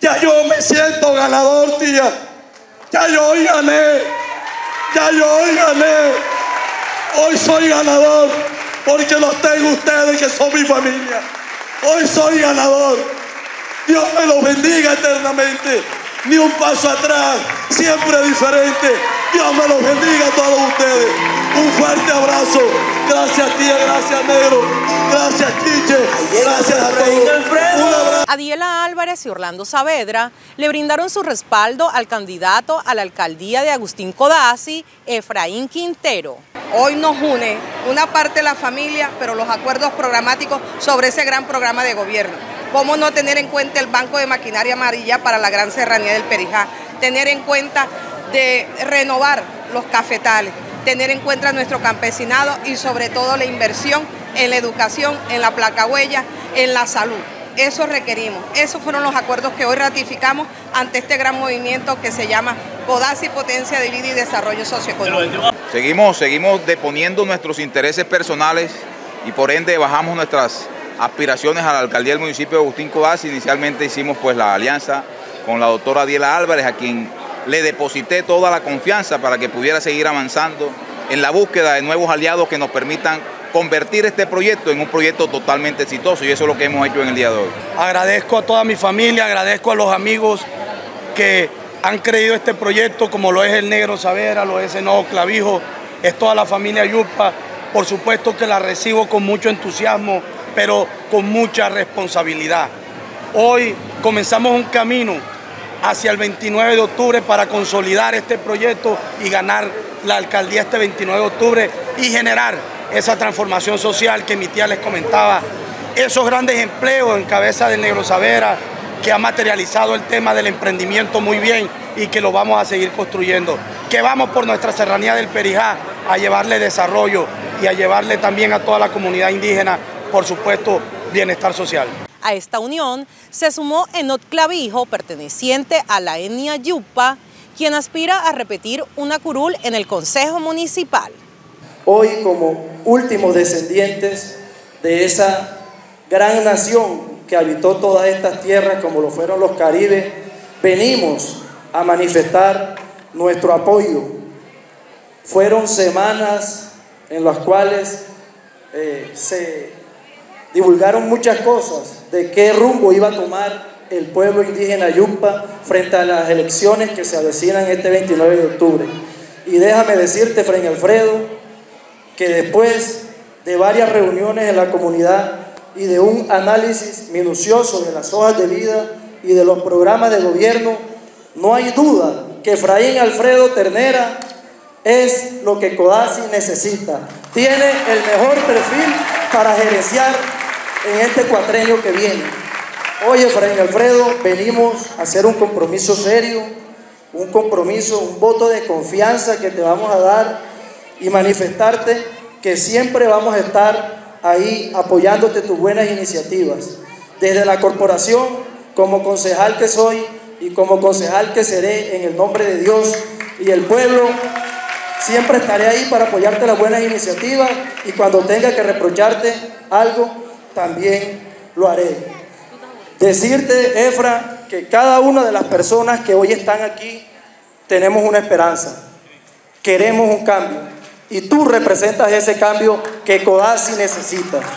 Ya yo me siento ganador, tía. Ya yo hoy gané. Ya yo hoy gané. Hoy soy ganador porque los tengo ustedes que son mi familia. Hoy soy ganador. Dios me los bendiga eternamente. Ni un paso atrás, siempre diferente. Dios me los bendiga a todos ustedes. Un fuerte abrazo. Gracias tía, gracias negro. Gracias Chiche. Gracias a todos. Adiela Álvarez y Orlando Saavedra le brindaron su respaldo al candidato a la alcaldía de Agustín Codazzi, Efraín Quintero. Hoy nos une una parte de la familia, pero los acuerdos programáticos sobre ese gran programa de gobierno. ¿Cómo no tener en cuenta el Banco de Maquinaria Amarilla para la Gran Serranía del Perijá? Tener en cuenta de renovar los cafetales, tener en cuenta nuestro campesinado y sobre todo la inversión en la educación, en la placa huella, en la salud. Eso requerimos. Esos fueron los acuerdos que hoy ratificamos ante este gran movimiento que se llama CODASI Potencia de Vida y Desarrollo Socioeconómico. Seguimos, seguimos deponiendo nuestros intereses personales y por ende bajamos nuestras aspiraciones a la alcaldía del municipio de Agustín Codazzi. Inicialmente hicimos pues la alianza con la doctora Diela Álvarez, a quien le deposité toda la confianza para que pudiera seguir avanzando en la búsqueda de nuevos aliados que nos permitan convertir este proyecto en un proyecto totalmente exitoso y eso es lo que hemos hecho en el día de hoy. Agradezco a toda mi familia, agradezco a los amigos que han creído este proyecto, como lo es el Negro Savera, lo es el Nuevo Clavijo, es toda la familia Yupa. Por supuesto que la recibo con mucho entusiasmo, pero con mucha responsabilidad. Hoy comenzamos un camino hacia el 29 de octubre para consolidar este proyecto y ganar la alcaldía este 29 de octubre y generar esa transformación social que mi tía les comentaba, esos grandes empleos en cabeza del Negro Savera, que ha materializado el tema del emprendimiento muy bien y que lo vamos a seguir construyendo. Que vamos por nuestra serranía del Perijá a llevarle desarrollo y a llevarle también a toda la comunidad indígena, por supuesto, bienestar social. A esta unión se sumó Enot Clavijo, perteneciente a la etnia Yupa, quien aspira a repetir una curul en el Consejo Municipal. Hoy, como últimos descendientes de esa gran nación que habitó todas estas tierras, como lo fueron los caribes, venimos a manifestar nuestro apoyo. Fueron semanas en las cuales eh, se divulgaron muchas cosas de qué rumbo iba a tomar el pueblo indígena Yupa frente a las elecciones que se avecinan este 29 de octubre. Y déjame decirte, Fray Alfredo, que después de varias reuniones en la comunidad y de un análisis minucioso de las hojas de vida y de los programas de gobierno, no hay duda que Efraín Alfredo Ternera es lo que Codazzi necesita. Tiene el mejor perfil para gerenciar en este cuatrenio que viene. Hoy, Efraín Alfredo, venimos a hacer un compromiso serio, un compromiso, un voto de confianza que te vamos a dar y manifestarte que siempre vamos a estar ahí apoyándote tus buenas iniciativas. Desde la corporación, como concejal que soy y como concejal que seré en el nombre de Dios y el pueblo, siempre estaré ahí para apoyarte las buenas iniciativas y cuando tenga que reprocharte algo, también lo haré. Decirte, Efra, que cada una de las personas que hoy están aquí tenemos una esperanza, queremos un cambio y tú representas ese cambio que Codazzi necesita.